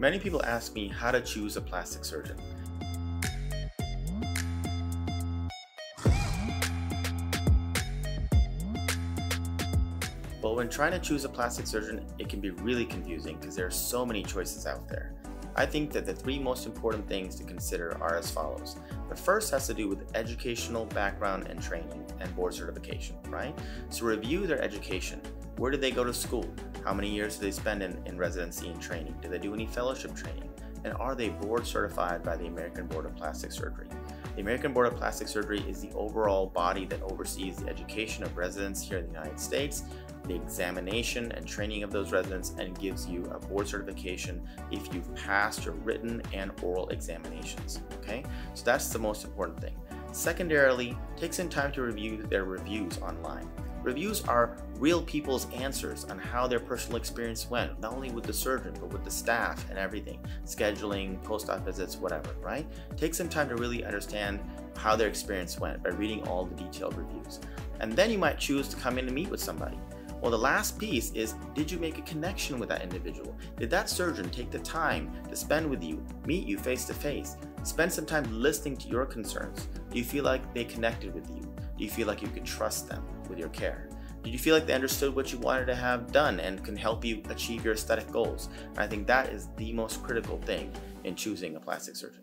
Many people ask me how to choose a plastic surgeon. But when trying to choose a plastic surgeon, it can be really confusing because there are so many choices out there. I think that the three most important things to consider are as follows. The first has to do with educational background and training and board certification, right? So review their education. Where did they go to school? How many years do they spend in, in residency and training? Do they do any fellowship training? And are they board certified by the American Board of Plastic Surgery? The American Board of Plastic Surgery is the overall body that oversees the education of residents here in the United States, the examination and training of those residents, and gives you a board certification if you've passed your written and oral examinations. Okay, so that's the most important thing. Secondarily, take some time to review their reviews online. Reviews are real people's answers on how their personal experience went, not only with the surgeon, but with the staff and everything, scheduling, post-op visits, whatever, right? Take some time to really understand how their experience went by reading all the detailed reviews. And then you might choose to come in and meet with somebody. Well, the last piece is did you make a connection with that individual? Did that surgeon take the time to spend with you, meet you face to face, spend some time listening to your concerns? Do you feel like they connected with you? Do you feel like you could trust them with your care? Did you feel like they understood what you wanted to have done and can help you achieve your aesthetic goals? And I think that is the most critical thing in choosing a plastic surgeon.